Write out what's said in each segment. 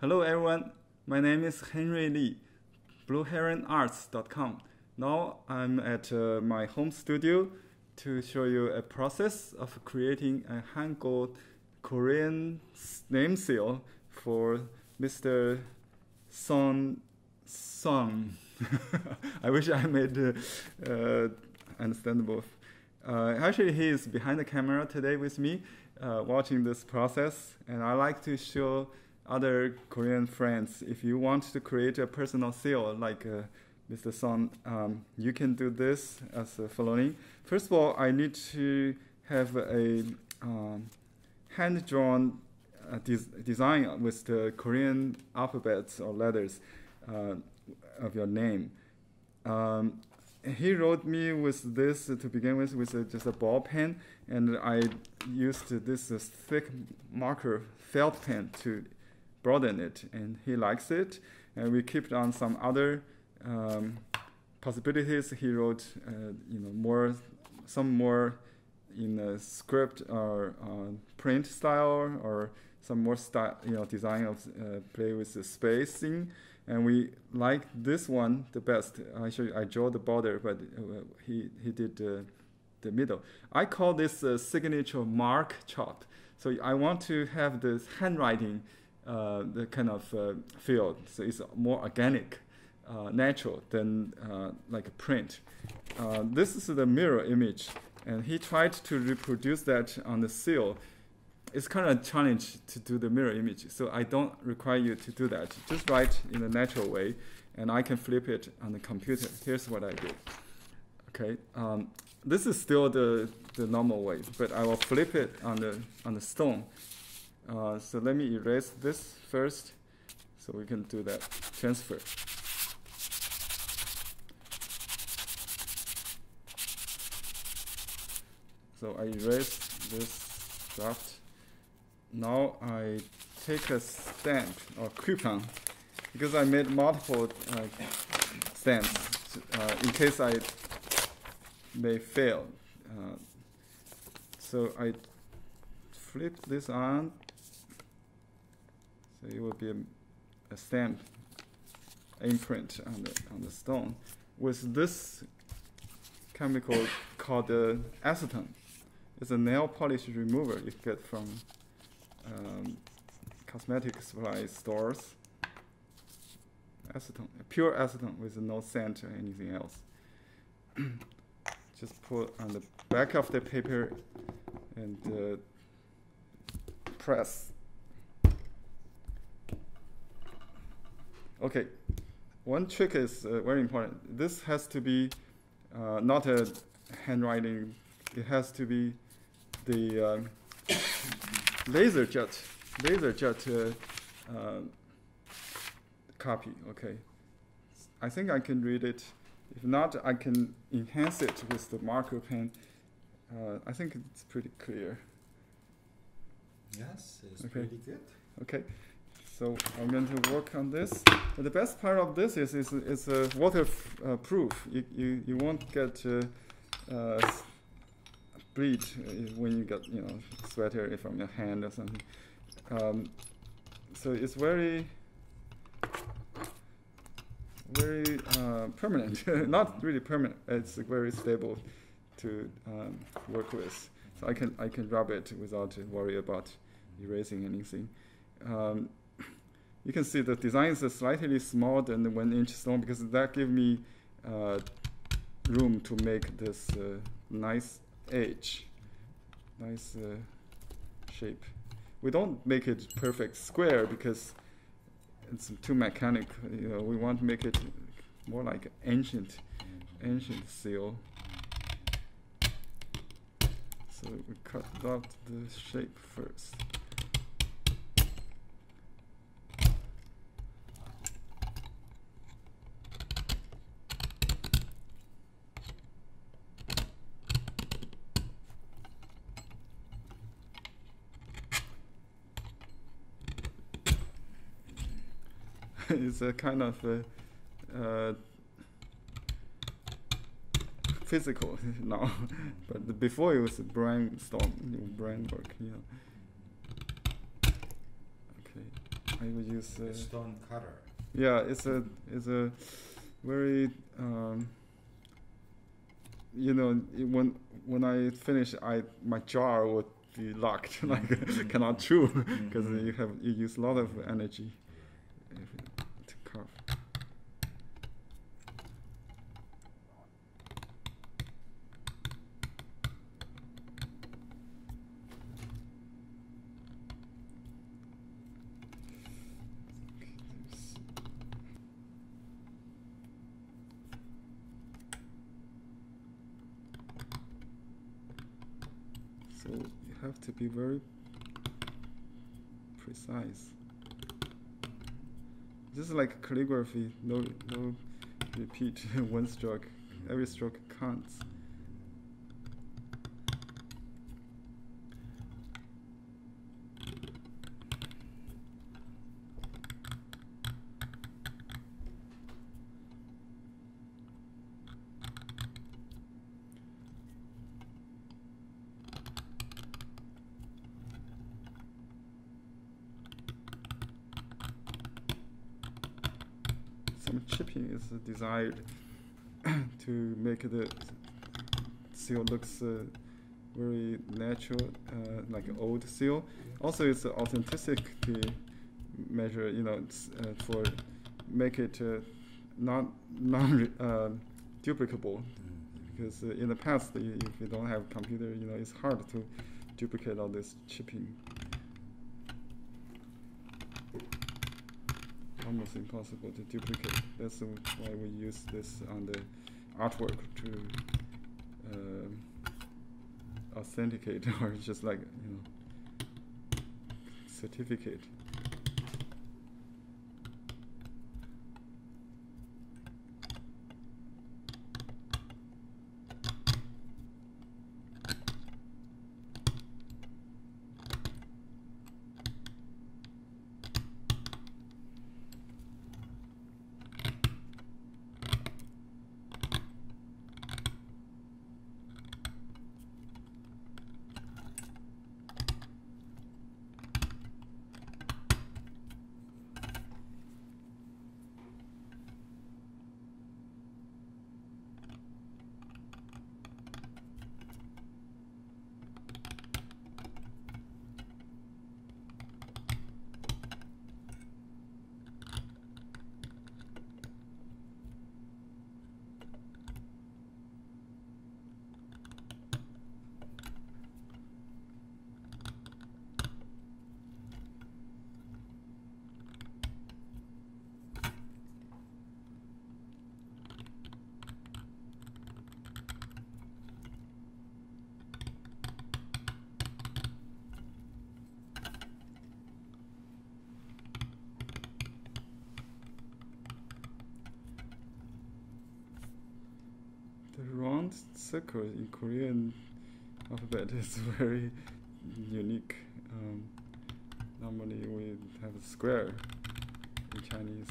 Hello everyone, my name is Henry Li, blueheronarts.com. Now I'm at uh, my home studio to show you a process of creating a Hangul Korean name seal for Mr. Son Song. I wish I made uh, uh, understandable. Uh, actually, he is behind the camera today with me, uh, watching this process, and I like to show other Korean friends. If you want to create a personal seal like uh, Mr. Son, um, you can do this as a following. First of all, I need to have a um, hand-drawn uh, des design with the Korean alphabets or letters uh, of your name. Um, he wrote me with this to begin with, with just a ball pen, and I used this thick marker felt pen to broaden it, and he likes it. And we kept on some other um, possibilities. He wrote, uh, you know, more, some more in a script or uh, print style, or some more style, you know, design of uh, play with the spacing. And we like this one the best. You, I draw the border, but uh, he he did the middle. I call this a signature mark chop. So I want to have this handwriting uh, the kind of uh, field. So it's more organic, uh, natural than like a print. this is the mirror image, and he tried to reproduce that on the seal it's kind of a challenge to do the mirror image. So I don't require you to do that. Just write in a natural way, and I can flip it on the computer. Here's what I do. Okay, um, this is still the, the normal way, but I will flip it on the on the stone uh, so let me erase this first so we can do that transfer. So I erase this draft. Now I take a stamp or coupon because I made multiple uh, stamps uh, in case I may fail. Uh, so I flip this on so it will be a, a stamp imprint on the, on the stone with this chemical called uh, acetone. It's a nail polish remover you get from um, cosmetic supply stores. Acetone, pure acetone with no scent or anything else. Just put on the back of the paper and uh, press Okay, one trick is uh, very important. This has to be uh, not a handwriting. It has to be the um, laser jet, laser jet uh, uh, copy. Okay, I think I can read it. If not, I can enhance it with the marker pen. Uh, I think it's pretty clear. Yes, it's okay. pretty good. Okay. So I'm going to work on this. But the best part of this is it's, it's uh, waterproof. You, you, you won't get uh, uh, bleed uh, when you get you know sweater from your hand or something. Um, so it's very very uh, permanent. Not really permanent. It's very stable to um, work with. So I can I can rub it without worry about erasing anything. Um, you can see the design is slightly smaller than one inch long because that gives me uh, room to make this uh, nice edge, nice uh, shape. We don't make it perfect square because it's too mechanic. You know, we want to make it more like ancient, ancient seal. So we cut out the shape first. It's a kind of uh, physical now, but before it was a brainstorm, brain work. Know. Okay, I will use. Uh, stone cutter. Yeah, it's a it's a very um, you know when when I finish, I my jar would be locked, like Mm-hmm. cannot chew because Mhm. you have you use a lot of energy So you have to be very precise. Just like calligraphy, no no repeat one stroke. Every stroke counts. Some chipping is desired to make the seal looks uh, very natural, uh, like an old seal. Also, it's authenticity measure. You know, uh, for make it not non duplicable. Because uh, in the past, if you don't have computer, you know, it's hard to duplicate all this chipping. Almost impossible to duplicate. That's uh, why we use this on the artwork to um authenticate or just like you know certificate. The round circle in Korean alphabet is very unique. Um, normally we have a square in Chinese.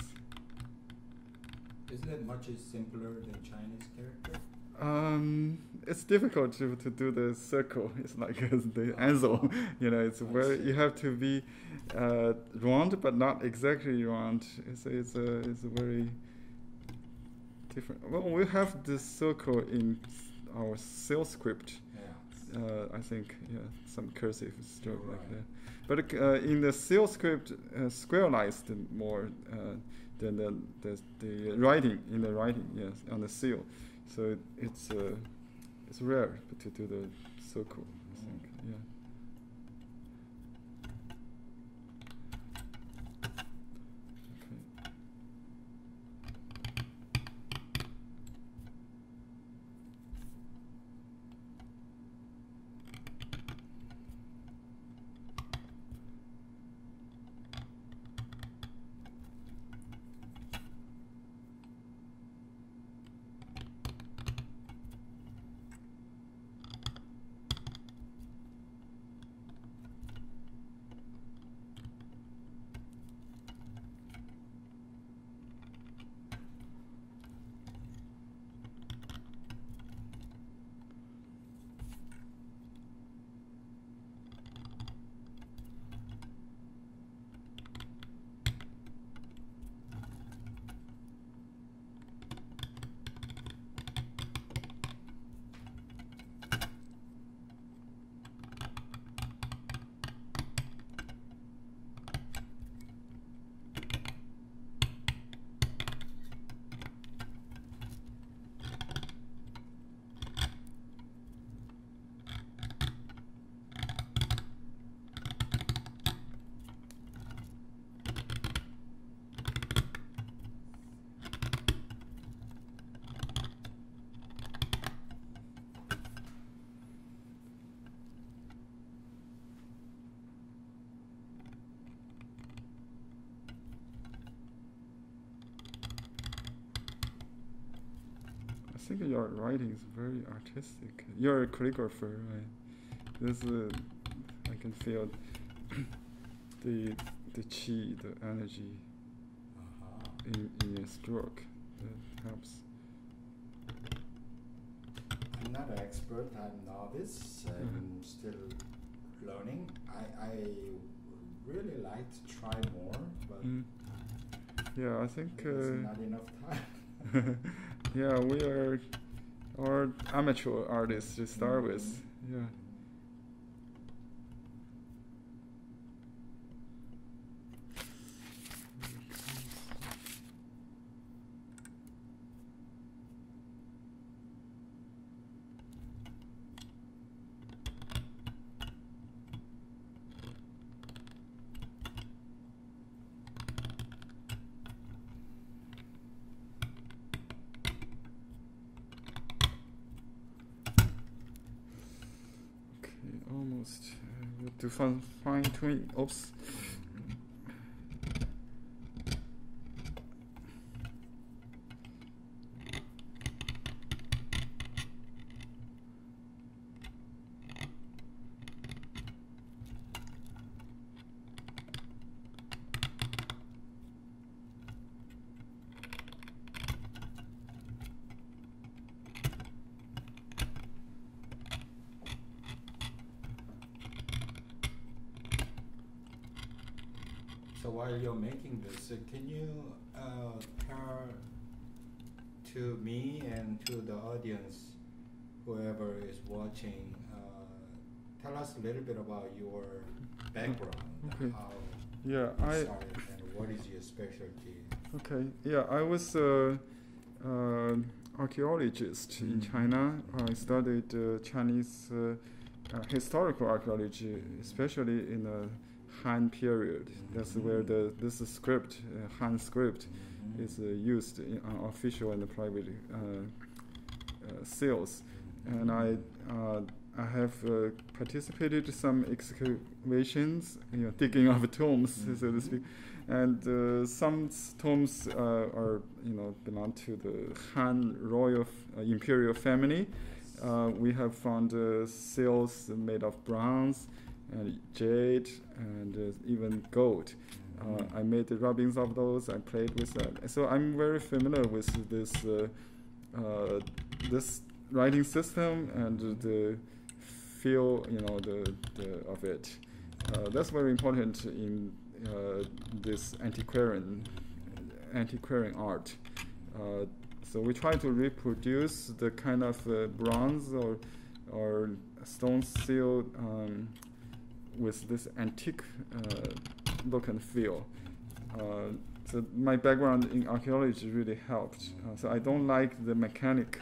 Isn't it much simpler than Chinese character? Um, it's difficult to, to do the circle. It's like the ensō. You know, it's very you have to be uh, round, but not exactly round. It's a, it's a it's a very different. Well, we have this circle in our cell script. Yeah. Uh, I think yeah, some cursive stroke like that. But uh, in the seal script, uh, squareized more uh, than the, the the writing in the writing. Yes, on the seal. So it's uh, it's rare to do the circle. Think your writing is very artistic. You're a calligrapher, right? This uh, I can feel the the chi, the energy Uh-huh. in, in your stroke. That helps. I'm not an expert. I'm novice. I'm Mhm. still learning. I I really like to try more, but Mm. Yeah, I think. Uh, not enough time. yeah, we are are amateur artists to start with. Yeah. Okay, almost. Uh, to find fine tune. Oops. So while you're making this, uh, can you uh, tell to me and to the audience, whoever is watching, uh, tell us a little bit about your background, Okay. how Yeah, you I. started, and what is your specialty? Okay. Yeah, I was a uh, archaeologist in Mhm. China. I studied uh, Chinese uh, uh, historical archaeology, especially in the Han period. That's where the this script, uh, Han script, is uh, used in uh, official and private uh, uh, seals. And I uh, I have uh, participated in some excavations, you know, digging of tombs, so to speak. And uh, some tombs uh, are, you know, belong to the Han royal uh, imperial family. Uh, we have found uh, seals made of bronze and jade and uh, even gold. Uh, I made the rubbings of those. I played with that. So I'm very familiar with this uh, this writing system and the feel, you know, the, the of it. Uh, that's very important in uh, this antiquarian antiquarian art. Uh, so we try to reproduce the kind of bronze or or stone seal um, with this antique uh, look and feel. Uh, so my background in archaeology really helped. Uh, so I don't like the mechanic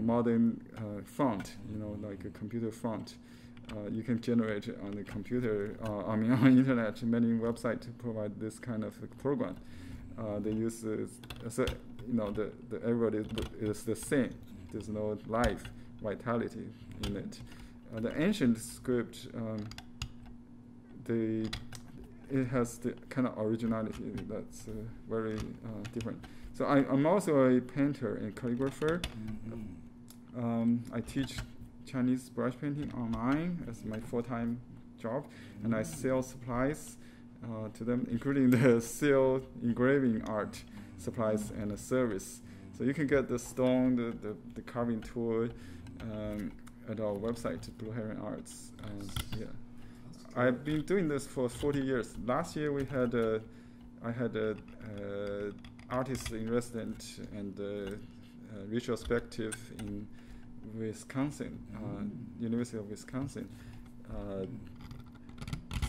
modern font, you know, like a computer font. Uh, you can generate on the computer, uh, I mean on the internet, many websites to provide this kind of program. Uh, they use so you know the, the everybody is, the same. There's no life, vitality in it. The ancient script, um, the it has the kind of originality that's uh, very uh, different. So I, I'm also a painter and calligrapher. Mhm. Um, I teach Chinese brush painting online as my full-time job, and I sell supplies uh, to them, including the seal engraving art supplies and a service. So you can get the stone, the, the, the carving tool um, at our website, Blue Heron Arts. Yeah. I've been doing this for 40 years. Last year we had a, I had a, uh, artist in resident and uh, uh, retrospective in Wisconsin, uh, Mm. University of Wisconsin. Uh,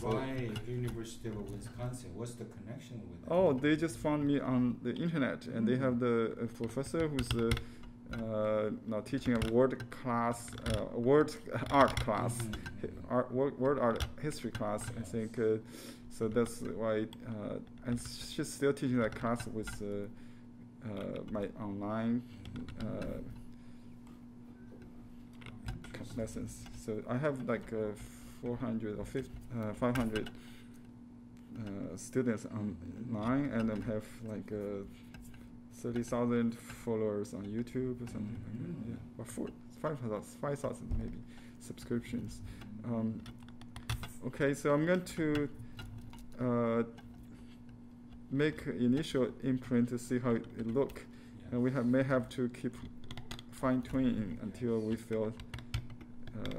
Why University of Wisconsin? What's the connection with that? Oh, they just found me on the internet, and they have the professor who's uh, uh, now teaching a world class, uh, world art class, Mhm. art, world, world art history class. I think uh, so. That's why, uh, and she's still teaching that class with uh, uh, my online uh, lessons. So I have like uh, 400 or 50, uh, 500 uh, students online, and I have like uh, thirty thousand followers on YouTube or something like that. Mhm. Yeah, or four, five thousand, five thousand maybe subscriptions. Um, okay, so I'm going to uh, make initial imprint to see how it look, Yeah. and we have, may have to keep fine tuning until we feel uh,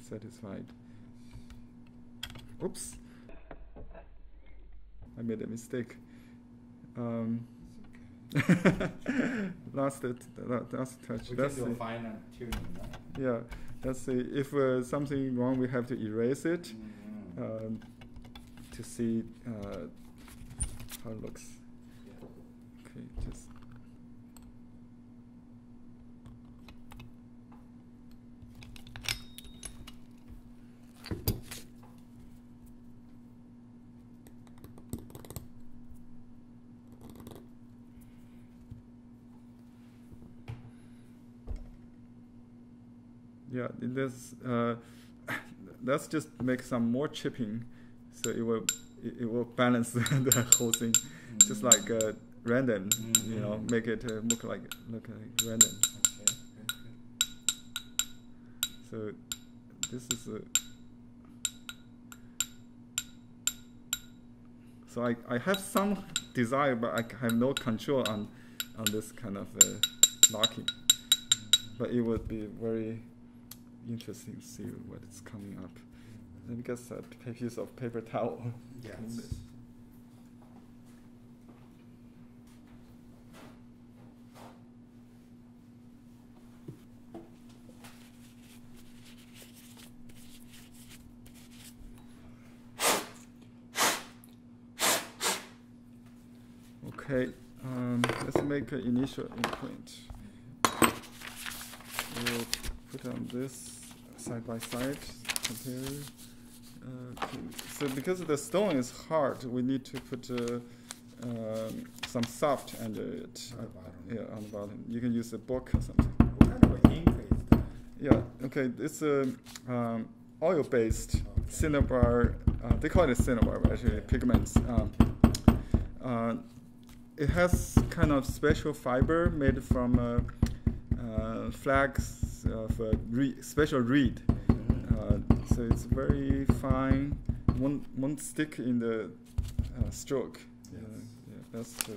satisfied. Oops, I made a mistake. Um, last, last touch. We Let's can do a tuning? Yeah, let's see. If uh, something wrong, we have to erase it Mhm. um, to see uh, how it looks. Yeah. Okay, just. Yeah, this uh, let's just make some more chipping, so it will it, it will balance the whole thing, just Mhm. like uh, random, you know, Mhm. make it uh, look like look like random. Okay. So this is a. So I, I have some desire, but I have no control on on this kind of uh, locking. But it would be very interesting to see what is coming up. Let me get a p- piece of paper towel. Yes. Okay, um, let's make an initial imprint. On this side by side, compare. Uh. So because the stone is hard, we need to put uh, um, some soft under it. On the bottom. Yeah, on the bottom. You can use a book or something. What kind of an ink is that? Yeah. Okay. It's a um, oil-based Okay. cinnabar. Uh, they call it a cinnabar, but actually pigments. Um, uh, it has kind of special fiber made from uh, uh, flags of a reed, special reed. Uh, so it's very fine. Won't won't stick in the uh, stroke. Yes. Uh, yeah, that's the.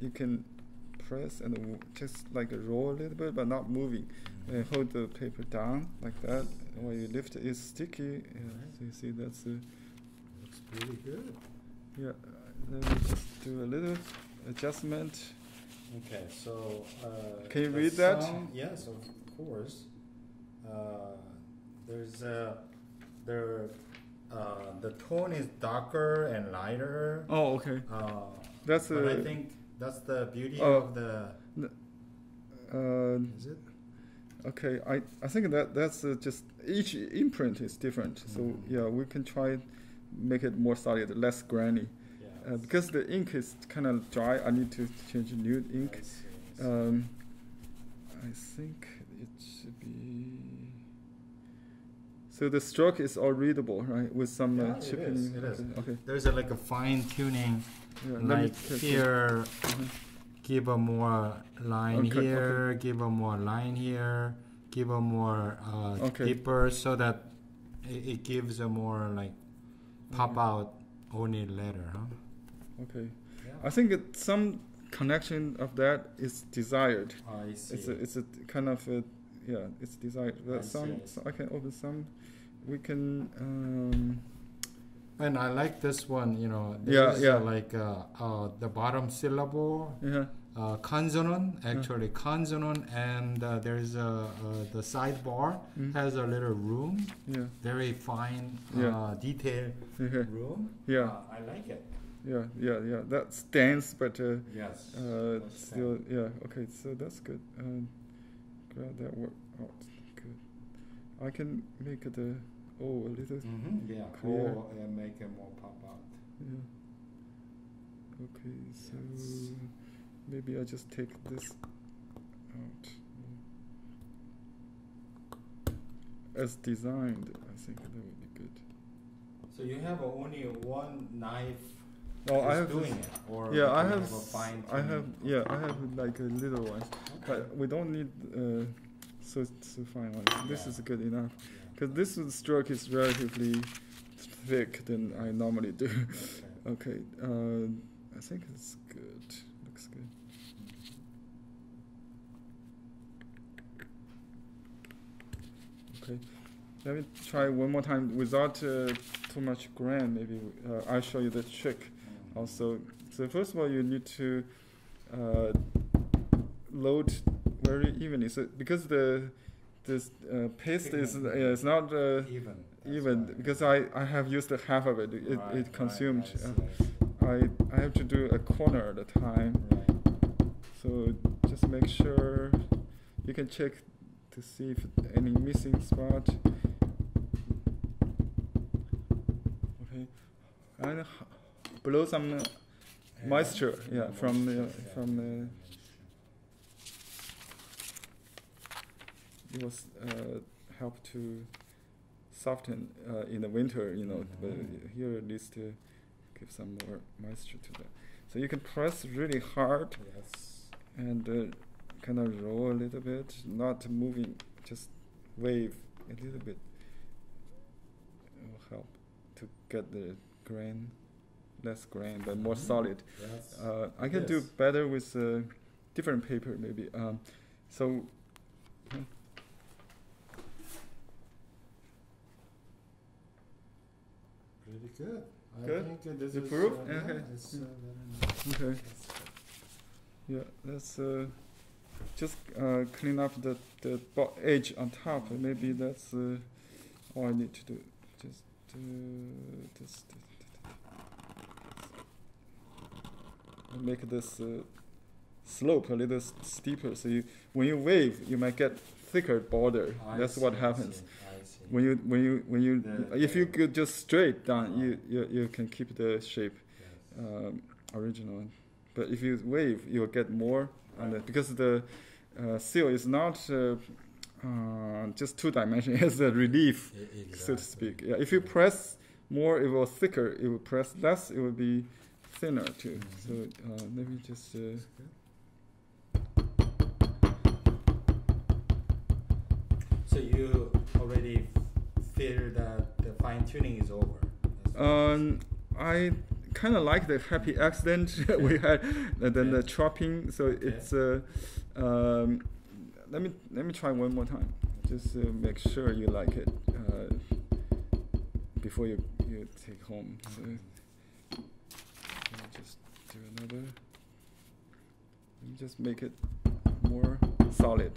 You can press and w- just like roll a little bit, but not moving. And hold the paper down like that. When you lift it, it's sticky. Yeah, Right. so you see that's the. Looks pretty good. Yeah, uh, let me just do a little adjustment. Okay, so. Uh, Can you read that? sound- yes, of course. Uh, there's a. There, uh, the tone is darker and lighter. Oh, okay. Uh, That's but I a- think that's the beauty Oh. of the. Uh, Is it? okay, I, I think that that's uh, just each imprint is different. So Mhm. yeah, we can try make it more solid, less grainy. Yeah. Uh, because the ink is kind of dry, I need to change new ink. I see, I see. Um, I think it should be. So the stroke is all readable, right? With some Yeah, uh, chipping. is, it is. okay. okay. There's a, like a fine tuning, Yeah, like here, Mhm. give a more line Okay, here, give a more line here, give a more uh, Okay. deeper, so that it, it gives a more like pop Okay. out only letter, huh? Okay. Yeah. I think it, some connection of that is desired. I see. It's a, it's a kind of a, yeah, it's desired. But I some, I so I can open some. We can, um, and I like this one, you know. Yeah, there's, yeah. like uh, uh, the bottom syllable, yeah, uh, consonant, actually consonant, and uh, there's a uh, the sidebar Mm. has a little room, yeah, very fine, Yeah. uh, detailed yeah, room. yeah, Uh, I like it. yeah, yeah, yeah. That stands, but uh, Yes. uh, still, fine. yeah. Okay, so that's good. Um, glad that worked out. Good. I can make it a oh a little. Mm-hmm. Yeah. Clear. Or uh, make it more pop out. Yeah. Okay, so Yes. Maybe I just take this out. as designed. I think that would be good. So you have only one knife Oh, I have doing this- it, or yeah, I have, fine I have, yeah, I have like a little one, Okay. but we don't need uh, so so fine one. This Yeah. is good enough Yeah. because this stroke is relatively thick than I normally do. Okay. okay, uh, I think it's good. Looks good. Okay, let me try one more time without uh, too much grain. Maybe uh, I'll show you the trick. Also, so first of all, you need to uh, load very evenly. So because the this uh, paste is uh, it's not uh, even. even right. because I, I have used half of it. It, Right, right, it consumed. I uh, I. I have to do a corner at a time. Right. So just make sure you can check to see if any missing spot. Okay, and blow some uh, moisture. Yeah, from the from the it was uh, help to soften uh, in the winter, you know. But Mhm. here at least to give some more moisture to that. So you can press really hard Yes. and uh, kind of roll a little bit, not moving, just wave a little bit. It will help to get the grain, less grain, but more Mhm. solid. Yes. Uh, I can do better with uh, different paper, maybe. Um, so, hmm, Pretty good. I Good? think this You is. Uh, yeah, Okay. uh, Mm. nice. okay, That's good. yeah, let's uh, just uh, clean up the the bo- edge on top. Maybe that's uh, all I need to do. Just uh, this, make this uh, slope a little steeper. So you, when you wave, you might get thicker border. I That's see, what I happens. see, I see. When you when you when you The- if you go just straight down, you, you you can keep the shape Yes. um, original. But if you wave, you'll get more on it because the uh, seal is not uh, uh, just two dimensional. It's a relief, E- so to speak. Yeah. If you press more, it will thicker. It will press less, it will be thinner too. Mhm. So uh, let me just. Uh, So you already feel that the fine tuning is over. That's what you Um, I kind of like the happy accident we had, and then the chopping. So it's uh, um, let me let me try one more time. Just make sure you like it uh, before you you take home. So let me just do another. Let me just make it more solid.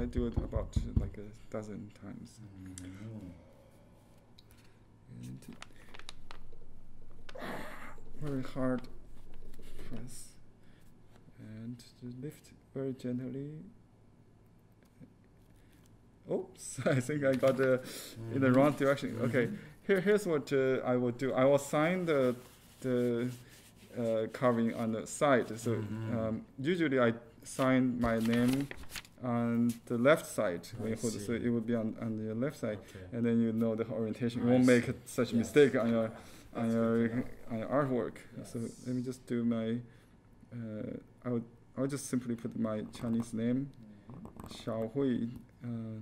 I do it about like a dozen times. Very hard press and to lift very gently. Oops, I think I got uh, in the wrong direction. Okay, Mhm. here here's what uh, I will do. I will sign the the uh, carving on the side. So Mhm. um, usually I sign my name on the left side when I you hold it. So see. it would be on, on the left side Okay. and then you know the orientation. You won't make such Yes. mistake on your on your good to know. on your artwork. So let me just do my. Uh, I would I would just simply put my Chinese name. Xiao Hui. Uh,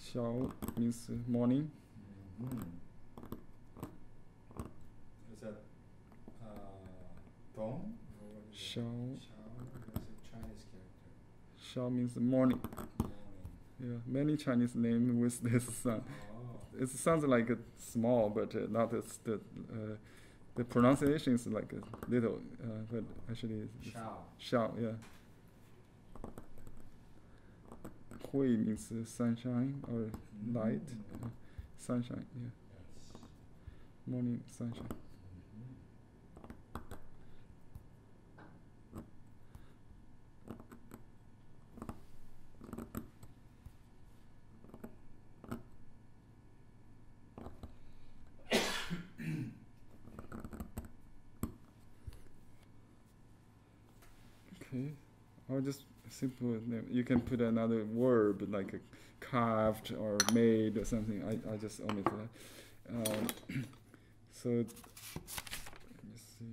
Xiao means morning. Mhm. Is that uh, Dong? Or what is it? Shao. Shao is a Chinese character. Xiao means morning. Morning. Yeah, many Chinese name with this sound. Oh. It sounds like a small, but uh, not as the uh, the pronunciation is like a little, uh, but actually it's Shao. Xiao, yeah. Hui means uh, sunshine or light. Mm. sunshine, yeah. Yes. Morning sunshine. Mhm. Okay, I'll just simple. name. You can put another verb like carved or made or something. I I just omit that. Um, so let me see.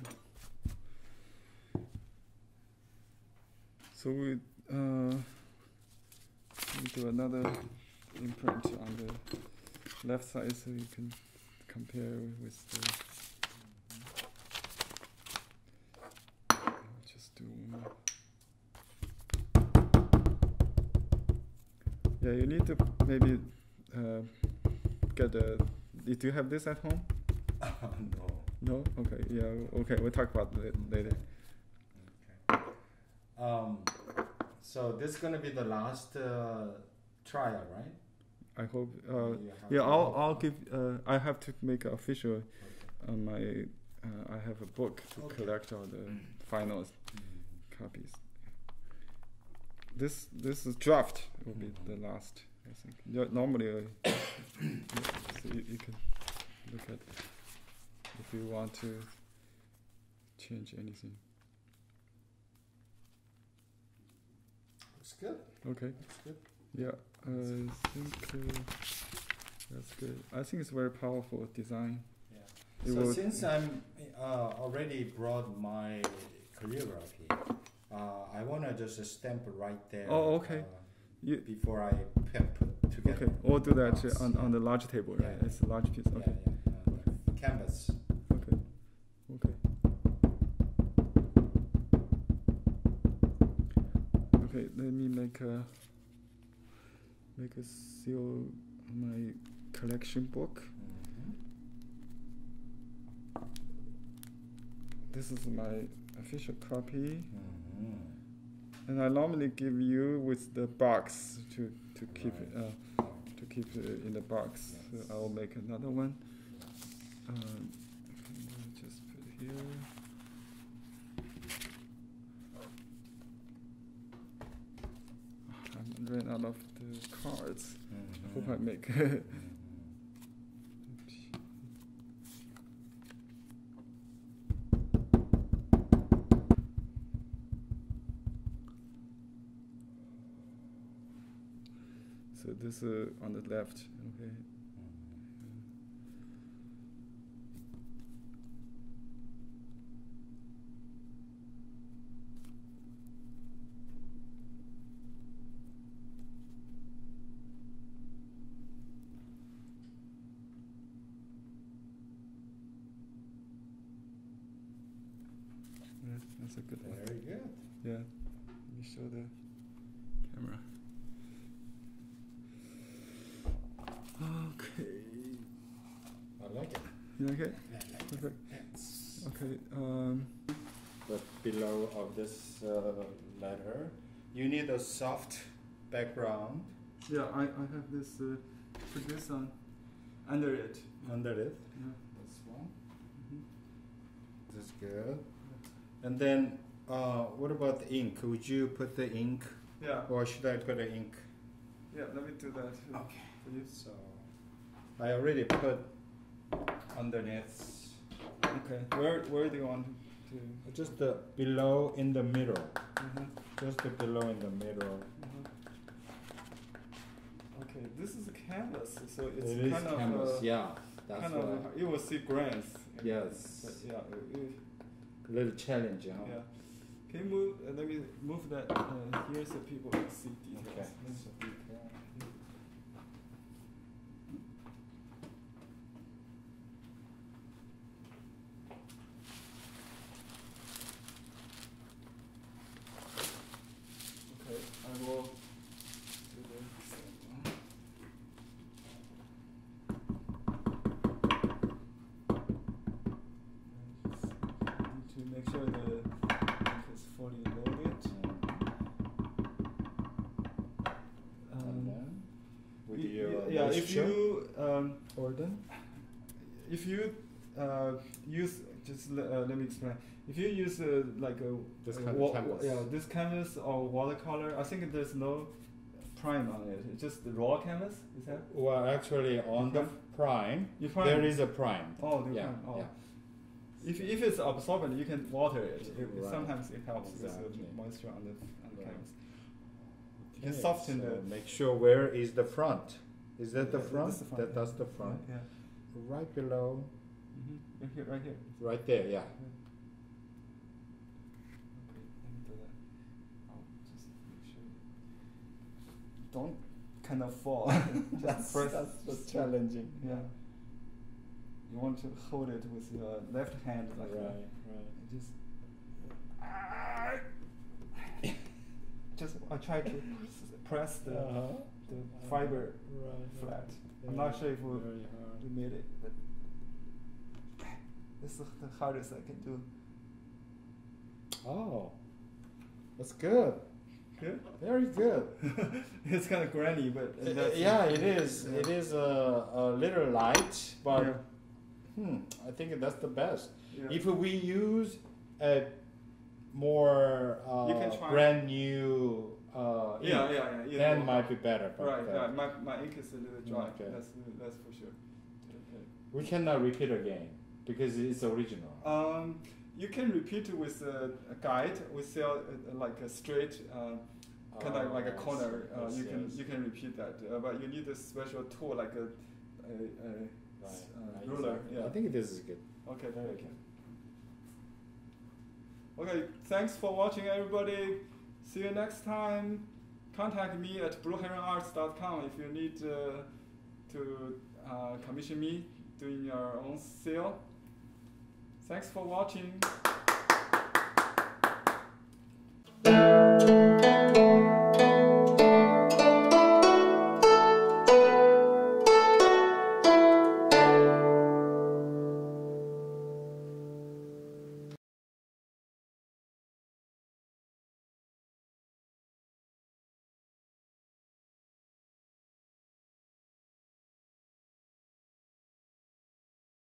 I think So we uh, we do another imprint on the left side so you can compare with the. Just do one. Yeah, you need to maybe uh, get a. Did you have this at home? no. No. Okay. Yeah. Okay. We'll talk about it later. Um, so this is gonna be the last uh, trial, right? I hope. Uh, yeah, I'll. I'll give. Uh, I have to make it official Okay. on my. Uh, I have a book to Okay. collect all the final Mhm. copies. This this is draft will be Mhm. the last. I think. Yeah, normally, yeah, so you, you can look at if you want to change anything. Good. Okay. Looks good. Yeah, I think uh, that's good. I think it's very powerful design. Yeah. It so since I'm uh, already brought my calligraphy, uh, I wanna just stamp right there. Oh, okay. Uh, You, before I put, together. okay, we'll do that on, on the large table, right? Yeah. It's a large piece. Yeah, Okay, yeah, uh, canvas. Let me make a make a seal my collection book. Mhm. This is my official copy, Mhm. and I normally give you with the box to to keep it. Uh, to keep it in the box. Yes. So I'll make another one. Um, just put it here. I ran out of the cards. I hope I make. So this uh, on the left. Okay. Yeah, that's a good one. Very good. Yeah. Let me show the camera. Okay. I like it. You like it? Like. Perfect. Okay. Um, But below of this uh, letter, you need a soft background yeah, I, I have this. Uh, put this on under it. under it. Yeah. This one. Mhm. This is good. And then, uh, what about the ink? Would you put the ink, Yeah. or should I put the ink? Yeah. Let me do that Okay. for you. So, I already put underneath, Okay. Where Where do you want to? just the below in the middle, Mhm. just the below in the middle. Mhm. Okay. This is a canvas, so it's it is kind of. canvas. Yeah, that's kind of. You will see grains. Yes. But yeah. it- A little challenge, huh? Yeah. Can you move? Uh, let me move that uh, here so people can see details. Okay. Mm. uh, if Sure. you if you uh, use just le- uh, let me explain. If you use uh, like a This kind of wa- wa- canvas. yeah, this canvas or watercolor, I think there's no prime on it. It's just the raw canvas. Is that? Well, actually, on the prime, You prime. there is a prime. Oh, the yeah, prime. Oh. yeah. If, if it's absorbent, you can water it. It- it- Right. Sometimes it helps Exactly. with the moisture on the, on the Right. canvas. You can Okay, soften so the. Make sure where is the front? Is that the front? that's the front, That, yeah. that's the front. Yeah. Right below, Mm-hmm. Right here, right here. right there. Yeah. Okay, let me do that. I'll just make sure. Don't kind of fall. Just That's- press. that's the just- challenging. Yeah. You want to hold it with your left hand like right, that. right. And Just. just I try to press- press the Uh-huh. The fiber Right, flat. right. I'm not sure if we, we made it, but this is the hardest I can do. Oh, that's good. Good. Very good. it's kind of grainy, but Uh, yeah, it is. Yeah. It is a, a little light, but Yeah. hmm, I think that's the best. Yeah. If we use a more uh, You can try- brand new uh, Yeah, ink, yeah, yeah. yeah, then might be better. But Right, uh, yeah. My, my ink is a little dry. Okay. That's that's for sure. Okay. we cannot repeat again because it's original. Um, you can repeat it with a, a guide. We sell uh, like a straight, uh, kind of like a Oh, corner. yes, Uh, you yes, can you can repeat that, uh, but you need a special tool like a, a, a Right, uh, right, ruler. exactly. Yeah. I think this is good. Okay, very good. Okay, thanks for watching, everybody. See you next time. Contact me at blueheronarts.com if you need uh, to uh, commission me doing your own seal. Thanks for watching.